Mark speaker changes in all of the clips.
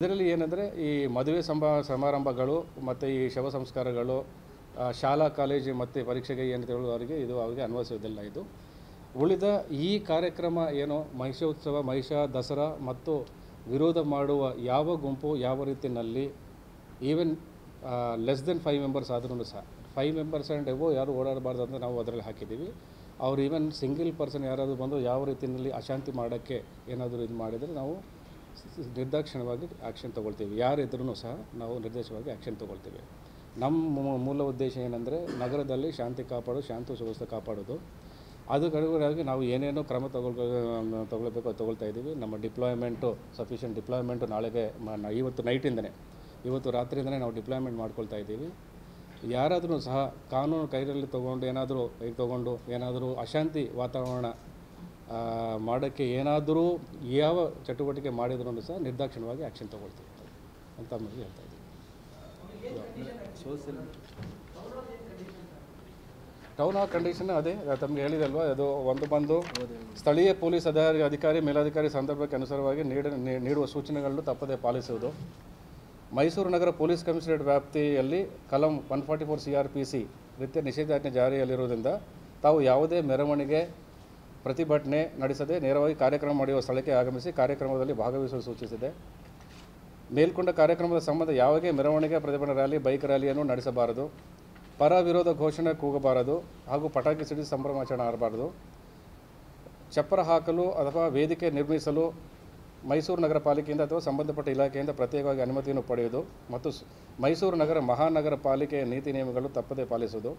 Speaker 1: ಇದರಲ್ಲಿ ಏನಂದರೆ ಈ ಮದುವೆ ಸಂಭ, ಸಮಾರಂಭಗಳು ಮತ್ತು ಈ ಶವ ಸಂಸ್ಕಾರಗಳು ಶಾಲಾ, ಕಾಲೇಜು ಮತ್ತು ಪರೀಕ್ಷೆಗೆ ಏನು ಅವರಿಗೆ ಇದು ಅವರಿಗೆ ಅನ್ವಯಿಸೋದಿಲ್ಲ ಇದು. ಉಳಿದ ಈ ಕಾರ್ಯಕ್ರಮ ಏನು ಮಹಿಷೋತ್ಸವ, ಮಹಿಷ ದಸರಾ ಮತ್ತು ವಿರೋಧ ಮಾಡುವ ಯಾವ ಗುಂಪು ಯಾವ ರೀತಿಯಲ್ಲಿ even less than five members ಆದ್ರೂ ಸಹ ಫೈವ್ ಮೆಂಬರ್ಸ್ ಆ್ಯಂಡ್ ಎವೋ ಯಾರು ಓಡಾಡಬಾರ್ದು ಅಂತ ನಾವು ಅದರಲ್ಲಿ ಹಾಕಿದ್ದೀವಿ. ಅವ್ರು ಈವನ್ ಸಿಂಗಲ್ ಪರ್ಸನ್ ಯಾರಾದರೂ ಬಂದು ಯಾವ ರೀತಿಯಲ್ಲಿ ಅಶಾಂತಿ ಮಾಡೋಕ್ಕೆ ಏನಾದರೂ ಇದು ಮಾಡಿದರೆ ನಾವು ನಿರ್ದಾಕ್ಷಿಣ್ಯವಾಗಿ ಆ್ಯಕ್ಷನ್ ತೊಗೊಳ್ತೀವಿ. ಯಾರಿದ್ರೂ ಸಹ ನಾವು ನಿರ್ದೇಶವಾಗಿ ಆ್ಯಕ್ಷನ್ ತೊಗೊಳ್ತೀವಿ. ನಮ್ಮ ಮೂಲ ಉದ್ದೇಶ ಏನಂದರೆ ನಗರದಲ್ಲಿ ಶಾಂತಿ ಕಾಪಾಡೋದು ಶಾಂತಿ ಸುವ್ಯವಸ್ಥೆ ಕಾಪಾಡೋದು. ಅದು ಅದಕ್ಕನುಗುಣವಾಗಿ ನಾವು ಏನೇನೋ ಕ್ರಮ ತಗೊಳ್ ತಗೊಳ್ಬೇಕು, ತೊಗೊಳ್ತಾ ಇದ್ದೀವಿ. ನಮ್ಮ ಡಿಪ್ಲಾಯ್ಮೆಂಟು ಸಫಿಷಿಯೆಂಟ್ ಡಿಪ್ಲಾಯ್ಮೆಂಟು ನಾಳೆಗೆ ಇವತ್ತು ನೈಟಿಂದನೇ ಇವತ್ತು ರಾತ್ರಿಯಿಂದನೇ ನಾವು ಡಿಪ್ಲಾಯ್ಮೆಂಟ್ ಮಾಡ್ಕೊಳ್ತಾ ಇದ್ದೀವಿ. ಯಾರಾದರೂ ಸಹ ಕಾನೂನು ಕೈಯಲ್ಲಿ ತೊಗೊಂಡು ಏನಾದರೂ ಕೈ ತೊಗೊಂಡು ಏನಾದರೂ ಅಶಾಂತಿ ವಾತಾವರಣ ಮಾಡೋಕ್ಕೆ ಏನಾದರೂ ಯಾವ ಚಟುವಟಿಕೆ ಮಾಡಿದ್ರೂ ಸಹ ನಿರ್ದಾಕ್ಷಿಣ್ಯವಾಗಿ ಆ್ಯಕ್ಷನ್ ತೊಗೊಳ್ತೀವಿ ಅಂತ ಮಗು ಹೇಳ್ತಾ ಇದ್ದೀವಿ ಟೌನ್ ಹಾಲ್ ಕಂಡೀಷನ್ ಅದೇ ತಮಗೆ ಹೇಳಿದಲ್ವಾ ಅದು ಒಂದು ಬಂದು ಸ್ಥಳೀಯ ಪೊಲೀಸ್ ಅಧಿಕಾರಿ ಅಧಿಕಾರಿ ಮೇಲಾಧಿಕಾರಿ ಸಂದರ್ಭಕ್ಕೆ ಅನುಸಾರವಾಗಿ ನೀಡ ನೀಡುವ ಸೂಚನೆಗಳನ್ನು ತಪ್ಪದೇ ಪಾಲಿಸುವುದು. ಮೈಸೂರು ನಗರ ಪೊಲೀಸ್ ಕಮಿಷನರೇಟ್ ವ್ಯಾಪ್ತಿಯಲ್ಲಿ ಕಲಂ one forty four C R P C ರೀತಿಯ ನಿಷೇಧಾಜ್ಞೆ ಜಾರಿಯಲ್ಲಿರುವುದರಿಂದ ತಾವು ಯಾವುದೇ ಮೆರವಣಿಗೆ ಪ್ರತಿಭಟನೆ ನಡೆಸದೆ ನೇರವಾಗಿ ಕಾರ್ಯಕ್ರಮ ಮಾಡುವ ಸ್ಥಳಕ್ಕೆ ಆಗಮಿಸಿ ಕಾರ್ಯಕ್ರಮದಲ್ಲಿ ಭಾಗವಹಿಸಲು ಸೂಚಿಸಿದೆ. ಮೇಲ್ಕೊಂಡ ಕಾರ್ಯಕ್ರಮದ ಸಂಬಂಧ ಯಾವುದೇ ಮೆರವಣಿಗೆ, ಪ್ರತಿಭಟನಾ ರ್ಯಾಲಿ, ಬೈಕ್ ರ್ಯಾಲಿಯನ್ನು ನಡೆಸಬಾರದು. ಪರ ವಿರೋಧ ಘೋಷಣೆ ಕೂಗಬಾರದು ಹಾಗೂ ಪಟಾಕಿ ಸಿಡಿಸಿ ಸಂಭ್ರಮಾಚರಣೆ ಆಡಬಾರದು ಚಪ್ಪರ ಹಾಕಲು ಅಥವಾ ವೇದಿಕೆ ನಿರ್ಮಿಸಲು ಮೈಸೂರು ನಗರ ಪಾಲಿಕೆಯಿಂದ ಅಥವಾ ಸಂಬಂಧಪಟ್ಟ ಇಲಾಖೆಯಿಂದ ಪ್ರತ್ಯೇಕವಾಗಿ ಅನುಮತಿಯನ್ನು ಪಡೆಯುವುದು ಮತ್ತು ಮೈಸೂರು ನಗರ ಮಹಾನಗರ ಪಾಲಿಕೆಯ ನೀತಿ ನಿಯಮಗಳು ತಪ್ಪದೇ ಪಾಲಿಸುವುದು.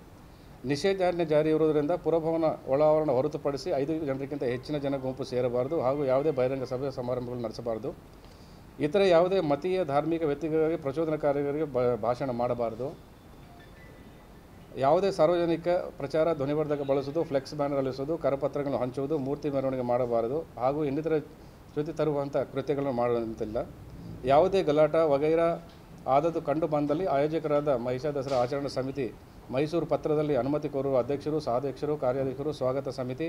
Speaker 1: ನಿಷೇಧಾಜ್ಞೆ ಜಾರಿ ಇರುವುದರಿಂದ ಪುರಭವನ ಒಳಾವರಣ ಹೊರತುಪಡಿಸಿ ಐದು ಜನರಿಗಿಂತ ಹೆಚ್ಚಿನ ಜನ ಗುಂಪು ಸೇರಬಾರದು ಹಾಗೂ ಯಾವುದೇ ಬಹಿರಂಗ ಸಭೆ ಸಮಾರಂಭಗಳು ನಡೆಸಬಾರದು. ಇತರೆ ಯಾವುದೇ ಮತೀಯ ಧಾರ್ಮಿಕ ವ್ಯಕ್ತಿಗಳಿಗೆ ಪ್ರಚೋದನಕಾರಿಗಳಿಗೆ ಭಾಷಣ ಮಾಡಬಾರದು. ಯಾವುದೇ ಸಾರ್ವಜನಿಕ ಪ್ರಚಾರ ಧ್ವನಿವರ್ಧಕ ಬಳಸುವುದು, ಫ್ಲೆಕ್ಸ್ ಬ್ಯಾನರ್ ಅಳಿಸುವುದು, ಕರಪತ್ರಗಳನ್ನು ಹಂಚುವುದು, ಮೂರ್ತಿ ಮೆರವಣಿಗೆ ಮಾಡಬಾರದು ಹಾಗೂ ಇನ್ನಿತರ ಶ್ರುತಿ ತರುವಂಥ ಕೃತ್ಯಗಳನ್ನು ಮಾಡುವಂತಿಲ್ಲ. ಯಾವುದೇ ಗಲಾಟ, ವಗೈರ ಆದದ್ದು ಕಂಡು ಬಂದಲ್ಲಿ ಆಯೋಜಕರಾದ ಮಹಿಷಾ ದಸರಾ ಆಚರಣಾ ಸಮಿತಿ ಮೈಸೂರು ಪತ್ರದಲ್ಲಿ ಅನುಮತಿ ಕೋರುವ ಅಧ್ಯಕ್ಷರು ಸಹಾಧ್ಯಕ್ಷರು ಕಾರ್ಯಾಧ್ಯಕ್ಷರು ಸ್ವಾಗತ ಸಮಿತಿ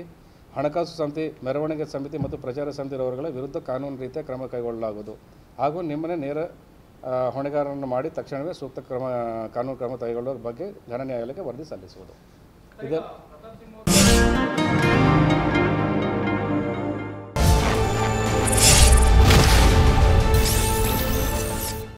Speaker 1: ಹಣಕಾಸು ಸಮಿತಿ ಮೆರವಣಿಗೆ ಸಮಿತಿ ಮತ್ತು ಪ್ರಚಾರ ಸಮಿತಿರವರುಗಳ ವಿರುದ್ಧ ಕಾನೂನು ರೀತಿಯ ಕ್ರಮ ಕೈಗೊಳ್ಳಲಾಗುವುದು. ಹಾಗೂ ನಿಮ್ಮನ್ನೇ ನೇರ ಹೊಣೆಗಾರರನ್ನು ಮಾಡಿ ತಕ್ಷಣವೇ ಸೂಕ್ತ ಕ್ರಮ ಕಾನೂನು ಕ್ರಮ ಕೈಗೊಳ್ಳುವ ಬಗ್ಗೆ ಘನ ನ್ಯಾಯಾಲಯಕ್ಕೆ ವರದಿ ಸಲ್ಲಿಸುವುದು.